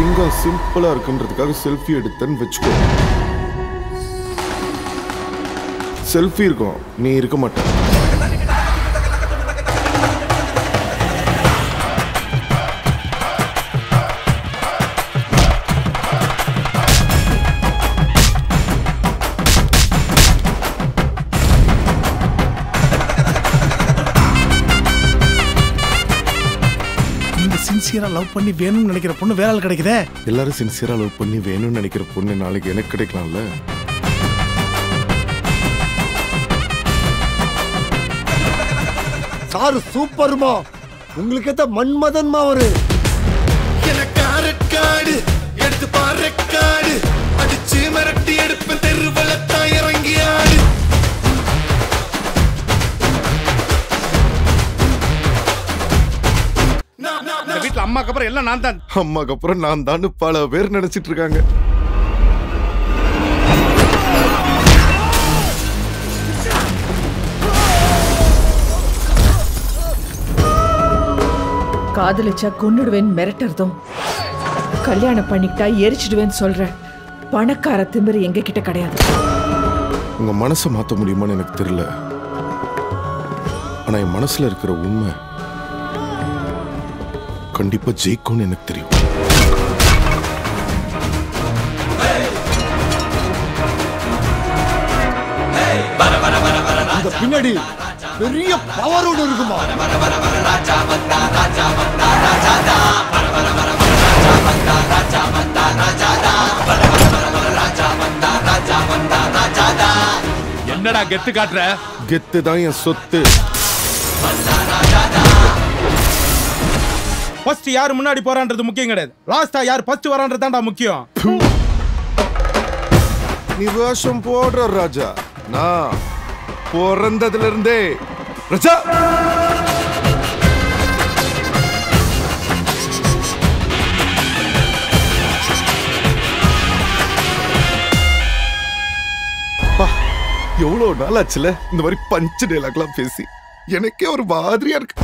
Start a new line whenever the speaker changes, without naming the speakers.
சிங்கம் சிம்பிளா இருக்குன்றதுக்காக செல்ஃபி எடுத்தேன்னு வச்சுக்கோ. செல்ஃபி இருக்கும். நீ இருக்க மாட்டேன்
நீங்க சின்சியரா லவ் பண்ணி வேணும்னு நினைக்கிற பொண்ணு வேற ஆள் கிடைக்குதே?
எல்லாரும் சின்சியரா லவ் பண்ணி வேணும்னு நினைக்கிற பொண்ணு நாளைக்கு எனக்கு கிடைக்கலாம்ல.
சாரு சூப்பர்மா உங்களுக்கு ஏத்த மன்மதன்மா ஒரு
இந்த வீட்டுல அம்மாக்கு அப்புறம் எல்லாம் நான் தான்.
அம்மாக்கு அப்புறம் நான் தான் பல பேர் நினைச்சிட்டு இருக்காங்க.
காதலிச்சா கொன்னுடுவேன் மிரட்டுறதும். கல்யாணம் பண்ணிக்கிட்டா எரிச்சிடுவேன்னு சொல்ற பணக்கார திமிரு எங்க கிட்ட கிடையாது.
உங்க மனசை மாத்த முடியுமான்னு எனக்கு தெரியல. ஆனா என் மனசுல இருக்கிற உண்மை கண்டிப்பா ஜெயிக்கும்னு எனக்கு தெரியும்.
பின்னாடி பெரிய பவர் ஒன்று இருக்குமா?
என்னடா கெத்து காட்டுற?
கெத்து தான் என் சொத்து.
ஃபர்ஸ்ட் யார் முன்னாடி போறான்றது முக்கியம் கிடையாது. லாஸ்டா யார் ஃபர்ஸ்ட் வரான்றது தான்டா முக்கியம்.
நீ வேஷம் போடுற ராஜா. நான் பிறந்ததுல இருந்தே ராஜா! அப்பா, எவ்வளவு நாள் ஆச்சுல இந்த மாதிரி பஞ்சு டைலாக்லாம் பேசி. எனக்கே ஒரு மாதிரியா இருக்கு.